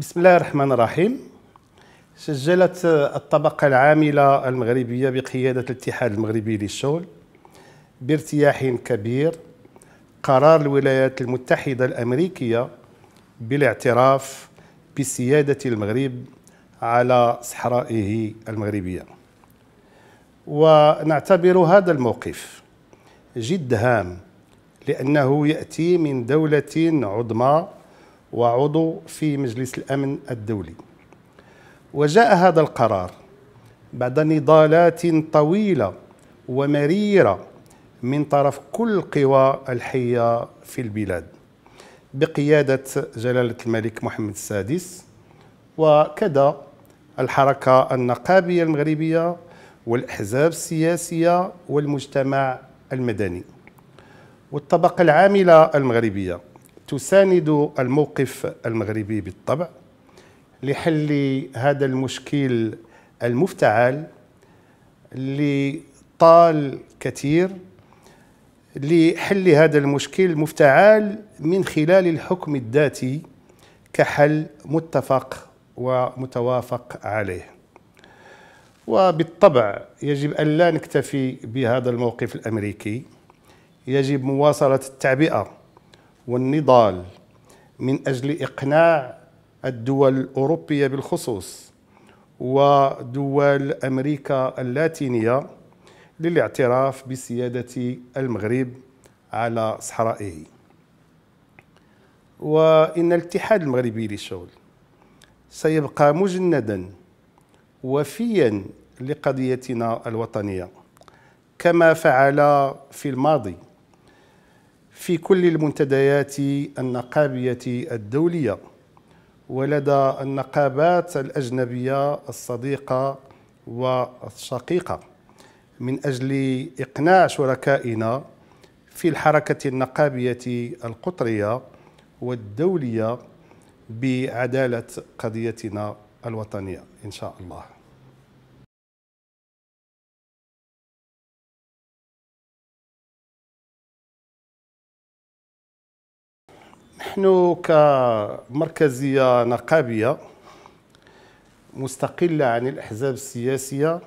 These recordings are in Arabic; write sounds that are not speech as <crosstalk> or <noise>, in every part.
بسم الله الرحمن الرحيم. سجلت الطبقة العاملة المغربية بقيادة الاتحاد المغربي للشغل بارتياح كبير قرار الولايات المتحدة الأمريكية بالاعتراف بسيادة المغرب على صحرائه المغربية. ونعتبر هذا الموقف جد هام لأنه يأتي من دولة عظمى وعضو في مجلس الأمن الدولي. وجاء هذا القرار بعد نضالات طويلة ومريرة من طرف كل القوى الحية في البلاد بقيادة جلالة الملك محمد السادس وكذا الحركة النقابية المغربية والأحزاب السياسية والمجتمع المدني والطبقة العاملة المغربية. تساند الموقف المغربي بالطبع لحل هذا المشكل المفتعل اللي طال كثير لحل هذا المشكل المفتعل من خلال الحكم الذاتي كحل متفق ومتوافق عليه. وبالطبع يجب أن لا نكتفي بهذا الموقف الأمريكي. يجب مواصلة التعبئة. والنضال من أجل إقناع الدول الأوروبية بالخصوص ودول أمريكا اللاتينية للاعتراف بسيادة المغرب على صحرائه. وإن الاتحاد المغربي للشغل سيبقى مجندا وفيا لقضيتنا الوطنية كما فعل في الماضي. في كل المنتديات النقابية الدولية ولدى النقابات الأجنبية الصديقة والشقيقة. من أجل إقناع شركائنا في الحركة النقابية القطرية والدولية بعدالة قضيتنا الوطنية. إن شاء الله. نحن كمركزية نقابية مستقلة عن الأحزاب السياسية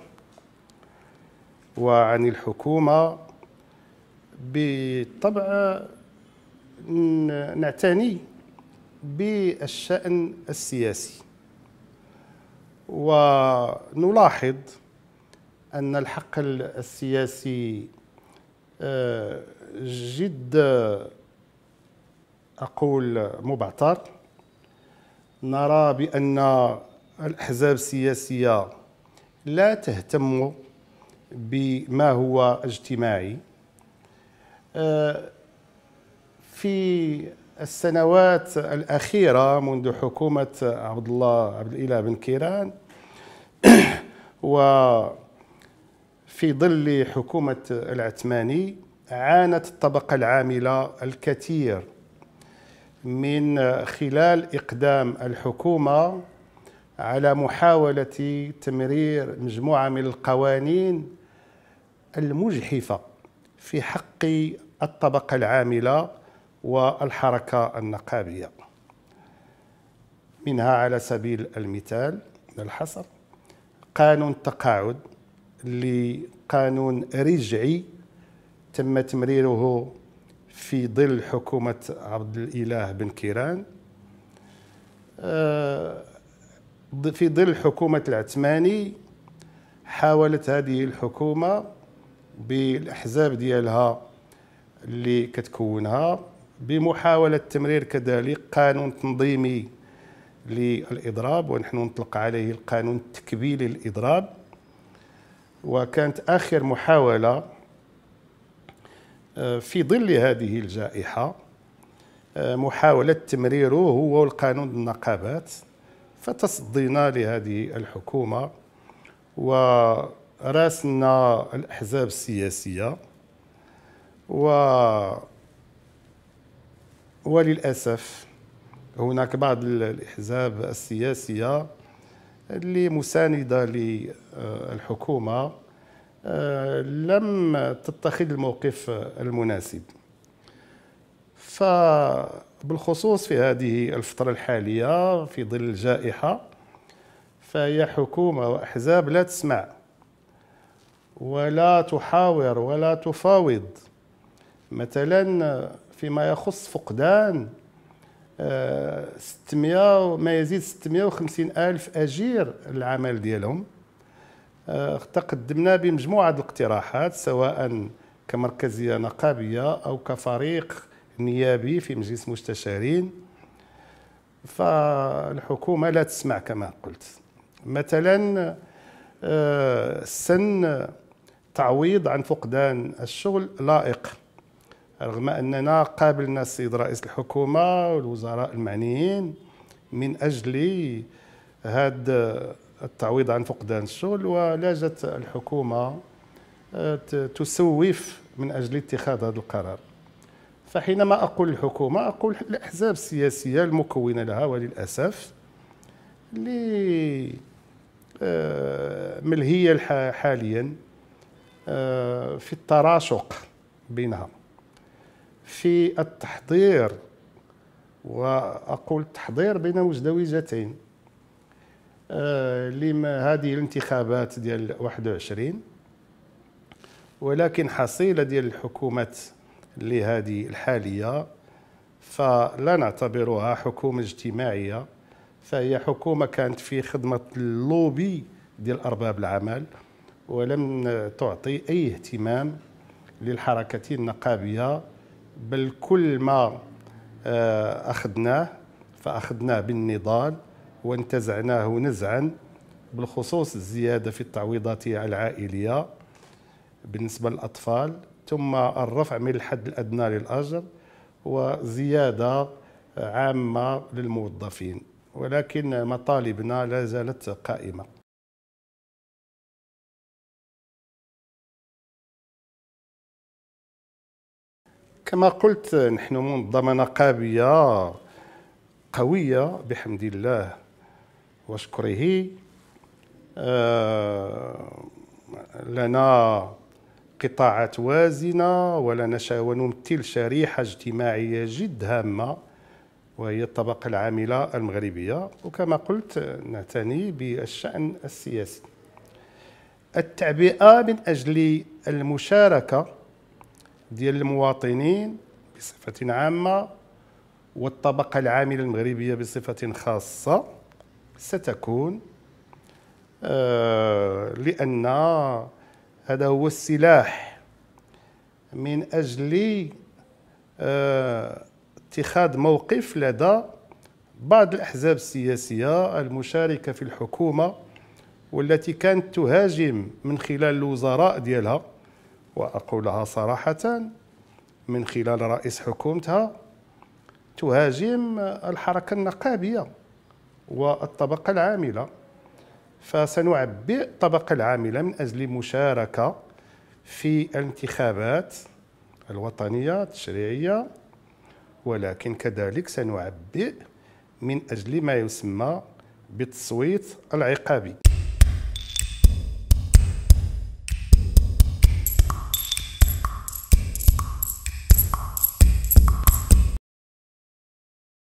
وعن الحكومة بالطبع نعتني بالشأن السياسي. ونلاحظ أن الحق السياسي آه، جد أقول مبعثر. نرى بأن الأحزاب السياسية لا تهتم بما هو اجتماعي. آه، في السنوات الأخيرة منذ حكومة عبد الله عبد الإله بن كيران <coughs> وفي ظل حكومة العثماني عانت الطبقة العاملة الكثير. من خلال إقدام الحكومة على محاولة تمرير مجموعة من القوانين المجحفة في حق الطبقة العاملة والحركة النقابية. منها على سبيل المثال الحصر قانون التقاعد لقانون رجعي تم تمريره في ظل حكومة عبد الإله بن كيران آه، في ظل حكومة العثماني حاولت هذه الحكومة بالأحزاب ديالها اللي كتكونها بمحاولة تمرير كذلك قانون تنظيمي للإضراب ونحن نطلق عليه القانون التكبيلي للإضراب. وكانت آخر محاولة في ظل هذه الجائحة آه، محاولة تمريره هو القانون النقابات فتصدينا لهذه الحكومة وراسلنا الأحزاب السياسية و وللأسف هناك بعض الأحزاب السياسية اللي مساندة للحكومة آه، لم تتخذ الموقف المناسب. بالخصوص في هذه الفترة الحالية في ظل الجائحة فهي حكومة وأحزاب لا تسمع ولا تحاور ولا تفاوض. مثلا فيما يخص فقدان 600 آه، ما يزيد 650 ألف أجير العمل ديالهم. آه، تقدمنا بمجموعة الاقتراحات سواء كمركزية نقابية أو كفريق نيابي في مجلس مستشارين. فالحكومة لا تسمع كما قلت. مثلا آه، تعويض عن فقدان الشغل لائق رغم أننا قابلنا السيد رئيس الحكومة والوزراء المعنيين من أجل هذا التعويض عن فقدان الشغل ولاجت الحكومة آه، تسوف من أجل اتخاذ هذا القرار. فحينما أقول الحكومة أقول الأحزاب السياسية المكونة لها وللأسف اللي آه، ملهية حاليا آه، في التراشق بينها. في التحضير وأقول التحضير بين مزدوجتين هذه الانتخابات ديال 21 ولكن حصيلة ديال الحكومات لهذه الحالية فلا نعتبرها حكومة اجتماعية فهي حكومة كانت في خدمة اللوبي ديال أرباب العمل ولم تعطي أي اهتمام للحركة النقابية بل كل ما آه، أخذناه فأخذناه بالنضال وانتزعناه نزعا بالخصوص الزيادة في التعويضات العائلية بالنسبة للأطفال ثم الرفع من الحد الأدنى للأجر وزيادة عامة للموظفين. ولكن مطالبنا لا زالت قائمة. كما قلت نحن منظمة نقابية قوية بحمد الله. وشكره آه، لنا قطاعات وازنة ولنا ونمثل شريحة اجتماعية جد هامة وهي الطبقة العاملة المغربية. وكما قلت نعتني بالشأن السياسي. التعبئة من أجل المشاركة ديال المواطنين بصفة عامة والطبقة العاملة المغربية بصفة خاصة. ستكون آه، لأن هذا هو السلاح من أجل آه، اتخاذ موقف لدى بعض الأحزاب السياسية المشاركة في الحكومة والتي كانت تهاجم من خلال الوزراء ديالها. وأقولها صراحة من خلال رئيس حكومتها تهاجم الحركة النقابية. والطبقة العاملة. فسنعبئ الطبقة العاملة من أجل مشاركة في الانتخابات الوطنية التشريعية. ولكن كذلك سنعبئ من أجل ما يسمى بالتصويت العقابي.